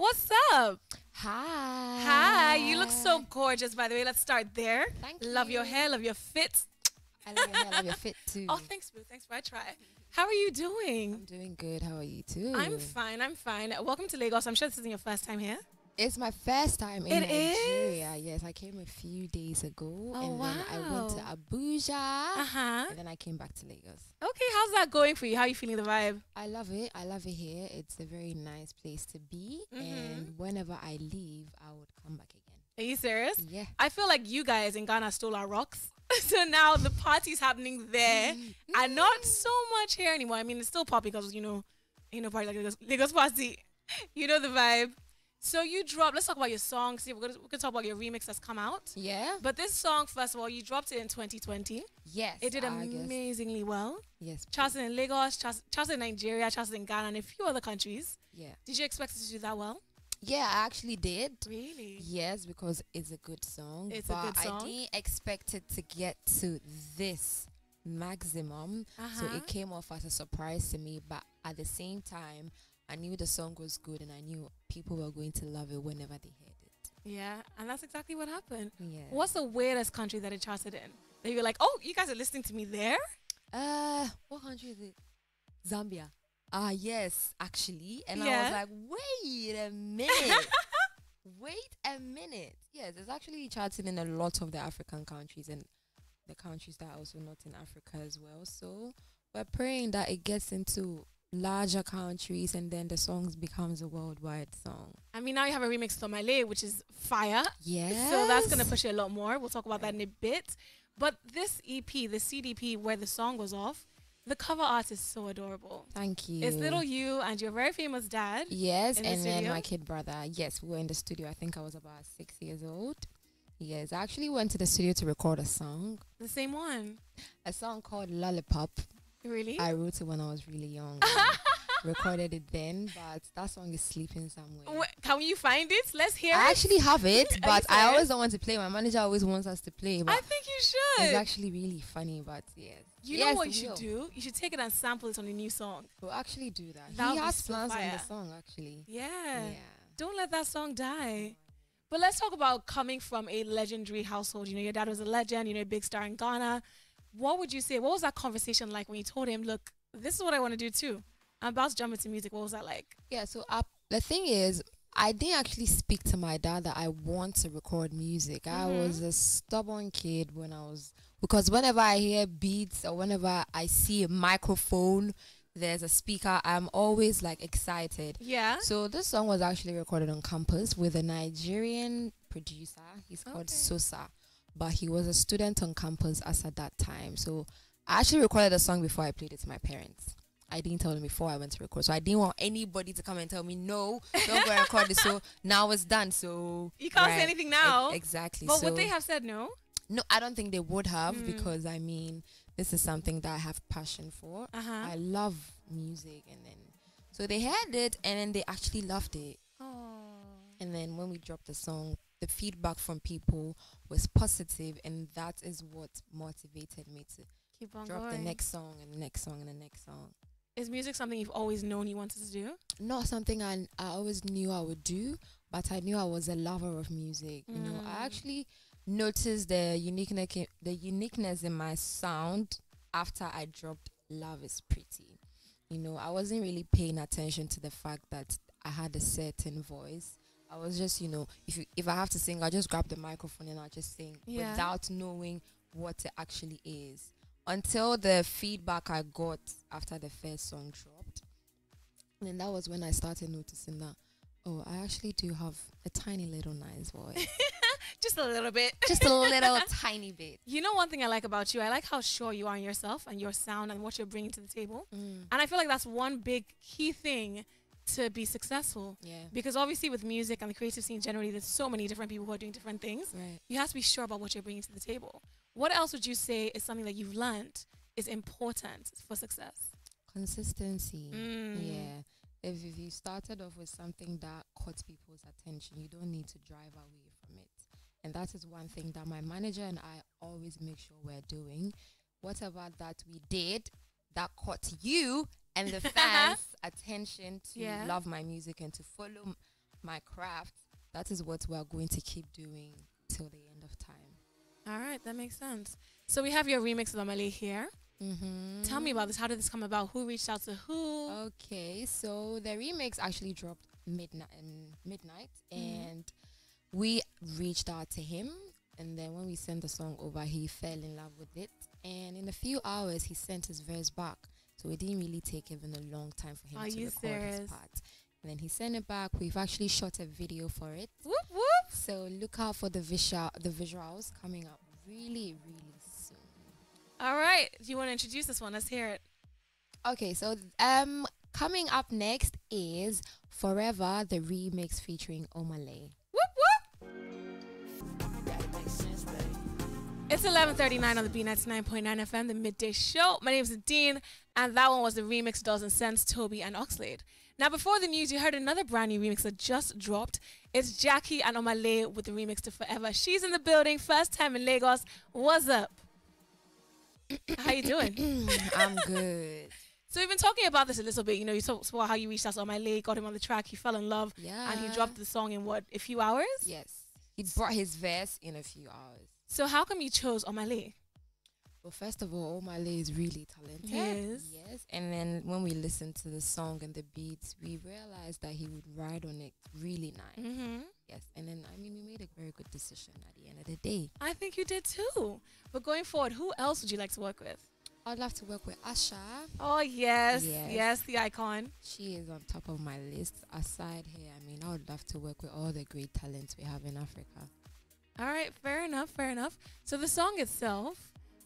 What's up? Hi. Hi. You look so gorgeous, by the way. Let's start there. Thank Love your hair, love your fit. I love your hair, love your fit too. Oh, thanks, Boo. Thanks for I try. How are you doing? I'm doing good. How are you too? I'm fine. I'm fine. Welcome to Lagos. I'm sure this isn't your first time here. It's my first time in It is? Nigeria. Yes, I came a few days ago, Oh, and then I went to. Abuja, Uh huh. and then I came back to Lagos. Okay, how's that going for you? How are you feeling the vibe? I love it. I love it here. It's a very nice place to be, Mhm. and whenever I leave, I would come back again. Are you serious? Yeah. I feel like you guys in Ghana stole our rocks. so now the party's happening there and not so much here anymore. I mean, it's still popping because, you know, you know, party like Lagos, Lagos party. You know the vibe. So you dropped, let's talk about your song. See, we're going to talk about your remix that's come out. Yeah. But this song, first of all, you dropped it in 2020. Yes. It did I guess. amazingly well. Yes. Charted in Lagos, chart- charted in Nigeria, charted in Ghana, and a few other countries. Yeah. Did you expect it to do that well? Yeah, I actually did. Really? Yes, because it's a good song. It's a good song. I didn't expect it to get to this maximum. So Uh-huh. So it came off as a surprise to me. But at the same time, I knew the song was good and I knew people were going to love it whenever they heard it. Yeah, and that's exactly what happened. Yeah. What's the weirdest country that it charted in? That you're like, oh, you guys are listening to me there? Uh, what country is it? Zambia. Ah, yes, actually. And I was like, wait a minute. wait a minute. Yes, it's actually charting in a lot of the African countries and the countries that are also not in Africa as well. So we're praying that it gets into larger countries and then the songs becomes a worldwide song. I mean, now you have a remix to Malay, which is fire. Yeah. So that's going to push it a lot more. We'll talk about that in a bit. But this EP, the Seed EP, where the song was off, the cover art is so adorable. Thank you. It's little you and your very famous dad. Yes, the and then studio? my kid brother. Yes, we were in the studio. I think I was about six years old. Yes, I actually went to the studio to record a song, The same one. a song called Lollipop. Really? I wrote it when I was really young. recorded it then, but that song is sleeping somewhere. Wh- Can you find it? Let's hear I it. I actually have it, but I always don't want to play. My manager always wants us to play, but I think you should. it's actually really funny. But yes, You yes, know what you should do? You should take it and sample it on a new song. We'll actually do that. That he has so plans on the song actually. Yeah. Yeah. Don't let that song die. But let's talk about coming from a legendary household. You know, your dad was a legend, you know, a big star in Ghana. What would you say? What was that conversation like when you told him, look, this is what I want to do too? I'm about to jump into music. What was that like? Yeah, so uh, the thing is, I didn't actually speak to my dad that I want to record music. I Mhm. was a stubborn kid when I was because whenever I hear beats or whenever I see a microphone, there's a speaker, I'm always like excited. Yeah. So this song was actually recorded on campus with a Nigerian producer. He's called Okay. Sosa, but he was a student on campus as at that time. So I actually recorded the song before I played it to my parents. I didn't tell them before I went to record, so I didn't want anybody to come and tell me no, don't go and record it. So now it's done. So You can't say right, anything e- now. exactly. but so would they have said no? no, I don't think they would have Mm. because I mean this is something that I have passion for. Uh huh. I love music, and then so they heard it, and then they actually loved it. Oh. And then when we dropped the song, the feedback from people was positive, and that is what motivated me to Keep on drop going. the next song and the next song and the next song. Is music something you've always known you wanted to do? Not something I I always knew I would do, but I knew I was a lover of music. You know, I Mm. actually noticed the uniqueness the uniqueness in my sound after I dropped "Love Is Pretty." You know, I wasn't really paying attention to the fact that I had a certain voice. I was just, you know, if you, if I have to sing, I'll just grab the microphone and I'll just sing Yeah. without knowing what it actually is. Until the feedback I got after the first song dropped. And then that was when I started noticing that, oh, I actually do have a tiny little nice voice. Just a little bit. just a little tiny bit. You know one thing I like about you? I like how sure you are in yourself and your sound and what you're bringing to the table. Mm, And I feel like that's one big key thing to be successful. yeah. Because obviously with music and the creative scene generally, there's so many different people who are doing different things. Right. You have to be sure about what you're bringing to the table. What else would you say is something that you've learned is important for success? Consistency. Mm. Yeah. If, if you started off with something that caught people's attention, you don't need to drive away from it. And that is one thing that my manager and I always make sure we're doing. Whatever that we did that caught you and the fans' attention to Yeah. love my music and to follow m- my craft, that is what we are going to keep doing till the end of time. All right, that makes sense. So we have your remix of Omah Lay here. Mm-hmm. Tell me about this. How did this come about? Who reached out to who? Okay, so the remix actually dropped midnight, um, midnight, Mhm. and we reached out to him. And then when we sent the song over, he fell in love with it. And in a few hours, he sent his verse back. So it didn't really take even a long time for him Are to record serious? his part. And then he sent it back. We've actually shot a video for it. Whoop whoop. So look out for the visual, the visuals coming up really, really soon. All right. Do you want to introduce this one? Let's hear it. Okay, so um, coming up next is Forever, the remix featuring Omah Lay. It's 11:39 on the Beat99.9 FM, the midday show. My name is Dean, and that one was the remix Dozen Sense, Toby and Oxlade. Now, before the news, you heard another brand new remix that just dropped. It's Gyakie and Omah Lay with the remix to Forever. She's in the building, first time in Lagos. What's up? How you doing? I'm good. So we've been talking about this a little bit. You know, you talked about how you reached out to Omah Lay, got him on the track, he fell in love, Yeah. and he dropped the song in what a few hours. Yes. He brought his verse in a few hours. So how come you chose Omah Lay? Well, first of all, Omah Lay is really talented. He is. Yes. And then when we listened to the song and the beats, we realized that he would ride on it really nice. Mm-hmm. Yes. And then, I mean, we made a very good decision at the end of the day. I think you did too. But going forward, who else would you like to work with? I'd love to work with Asa. Oh yes, yes, Yes. the icon. She is on top of my list. Aside here, I mean, I would love to work with all the great talents we have in Africa. All right, fair enough, fair enough. So the song itself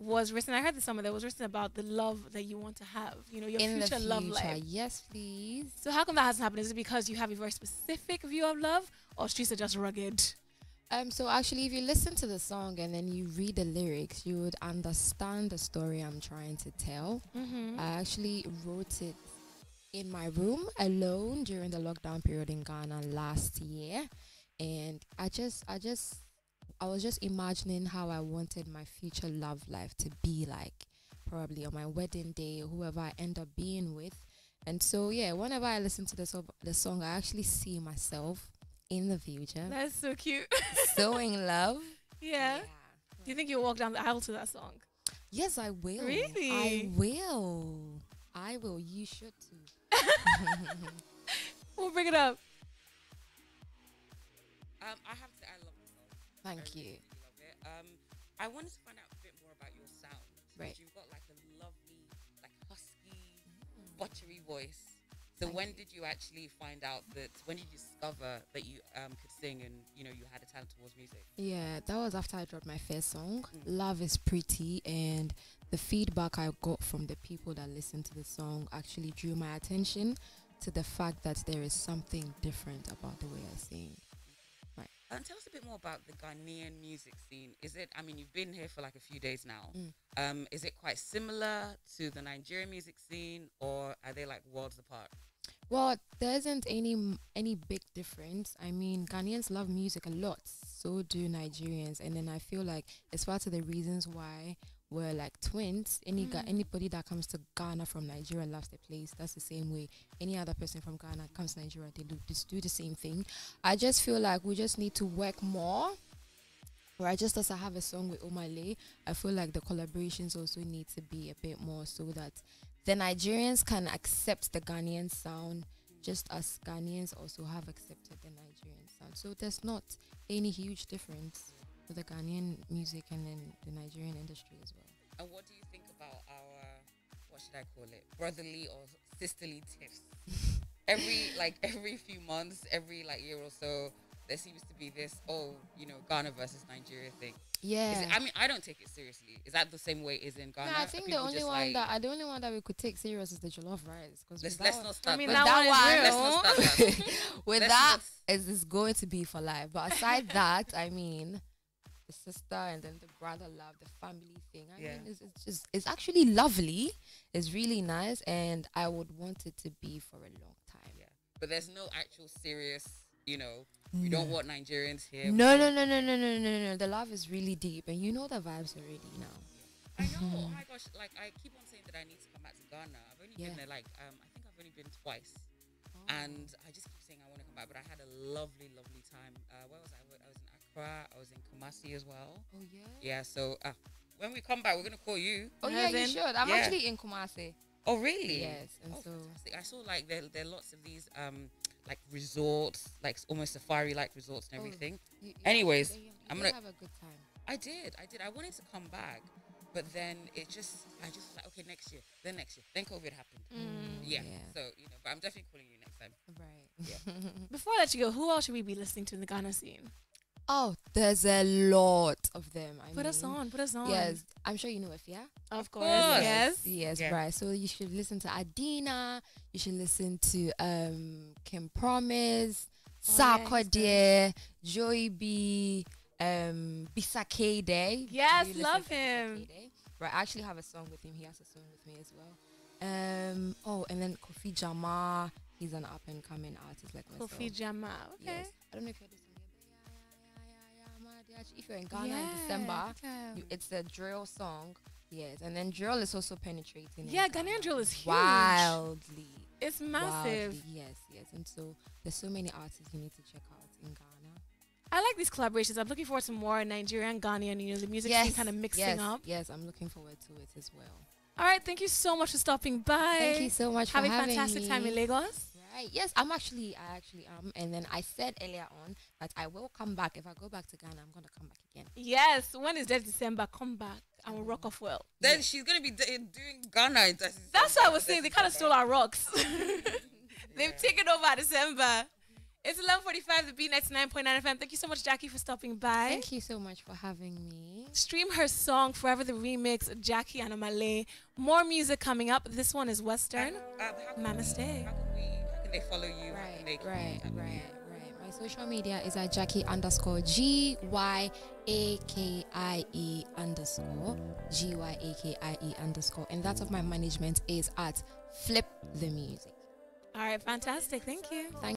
was written. I heard the song that was written about the love that you want to have. You know, your in future, future, love life. yes, please. So how come that hasn't happened? Is it because you have a very specific view of love, or streets are just rugged? Um, so actually, if you listen to the song and then you read the lyrics, you would understand the story I'm trying to tell. Mm-hmm. I actually wrote it in my room alone during the lockdown period in Ghana last year, and I just, I just, I was just imagining how I wanted my future love life to be like, probably on my wedding day, whoever I end up being with. And so, yeah, whenever I listen to the, so- the song, I actually see myself in the future, That's so cute. so in love. yeah. Do you think you'll walk down the aisle to that song? Yes, I will. Really? I Really? will. I will. You should too. We'll bring it up. Um, I have to say I I Thank you. really love it. Um, I wanted to find out a bit more about your sound. Right. You've got like a lovely, like husky, buttery voice. So Thank when you. did you actually find out that? When did you discover that you um could sing and you know you had a talent towards music? Yeah, that was after I dropped my first song. Mm. Love is pretty, and the feedback I got from the people that listened to the song actually drew my attention to the fact that there is something different about the way I sing. And tell us a bit more about the Ghanaian music scene. Is it? I mean, you've been here for like a few days now. Mm. Um, is it quite similar to the Nigerian music scene, or are they like worlds apart? Well, there isn't any any big difference. I mean, Ghanaians love music a lot, so do Nigerians, and then I feel like it's part of the reasons why we're like twins. Any Mm. anybody that comes to Ghana from Nigeria loves the place. That's the same way any other person from Ghana comes to Nigeria, they do just do the same thing. I just feel like we just need to work more. Right, just as I have a song with Omah Lay, I feel like the collaborations also need to be a bit more so that the Nigerians can accept the Ghanaian sound just as Ghanaians also have accepted the Nigerian sound. So there's not any huge difference with the Ghanaian music and then the Nigerian industry as well. And what do you think about our what should I call it? Brotherly or sisterly tips? every like every few months, every like year or so, there seems to be this oh, you know, Ghana versus Nigeria thing. Is Yeah. it, I mean, I don't take it seriously. Is that the same way is in Ghana? No, I think the only one like, that I, the only one that we could take serious is the jollof rice because let's, let's that not start. I mean, with that, one is real. Let's not start with Let's that not- is it's going to be for life. But aside that, I mean, the sister and then the brother love, the family thing. I Yeah. mean, it's, it's just it's actually lovely. It's really nice, and I would want it to be for a long time. Yeah. But there's no actual serious, you know, you don't want Nigerians here. No, no, no, no, no, no, no, no. The love is really deep, and you know the vibes already now. I know. Oh my gosh! Like I keep on saying that I need to come back to Ghana. I've only Yeah. been there like um I think I've only been twice. and I just keep saying I want to come back. But I had a lovely, lovely time. Uh, where was I? I was in Accra. I was in Kumasi as well. Oh yeah. Yeah. So uh, when we come back, we're gonna call you. Oh yeah, you should. I'm Yeah. actually in Kumasi. Oh really? Yes, and Oh, so fantastic. I saw like there there are lots of these um like resorts, like almost safari like resorts and Oh, everything. you, you Anyways, you, you I'm gonna- have a good time. I did, I did. I wanted to come back, but then it just I just like okay next year, then next year, then COVID happened. Mm. Yeah. Yeah. So you know, but I'm definitely calling you next time. Right. Yeah. Before I let you go, who else should we be listening to in the Ghana scene? Oh, there's a lot of them. I Put us mean, on. Put us on. Yes, I'm sure you know Efya. Of course. course. Yes. Yes, Yeah. right. So you should listen to Adina. You should listen to um King Promise, Oh, yeah, he's Sarkodie, Joey B, um Bisa Kdei. Yes, You listen love him. Right, I actually have a song with him. He has a song with me as well. Um oh, and then Kofi Jamar. He's an up and coming artist like myself. Kofi Jamar. Okay. Yes. I don't know if you're listening. If you're in Ghana in December, you, it's a drill song. Yes, and then drill is also penetrating. in Yeah, Ghana Ghanaian drill is huge. Wildly. It's massive. Wildly, Yes, yes. And so there's so many artists you need to check out in Ghana. I like these collaborations. I'm looking forward to more Nigerian, Ghanaian, you know, the music scene kind of mixing yes, up. Yes, I'm looking forward to it as well. All right, thank you so much for stopping by. Thank you so much Have for a fantastic time in Lagos. Right. Yes, I'm actually, I actually am. And then I said earlier on that I will come back. If I go back to Ghana, I'm going to come back again. Yes, when is that December? Come back and we'll rock off well. Then she's gonna be d- doing Ghana. in December. That's what I was saying. They kind of stole our rocks. They've Yeah. taken over December. It's 11:45. The Beat 99.9 FM. Thank you so much, Gyakie, for stopping by. Thank you so much for having me. Stream her song "Forever the Remix." Gyakie and Malay. More music coming up. This one is Western. Um, How can Namaste. We- How can we? How can they follow you? How can they Right, right, you? right, right. My social media is at Gyakie underscore G Y A K I E underscore G Y A K I E underscore, and that of my management is at Flip the Music. All right, fantastic. Thank you. Thank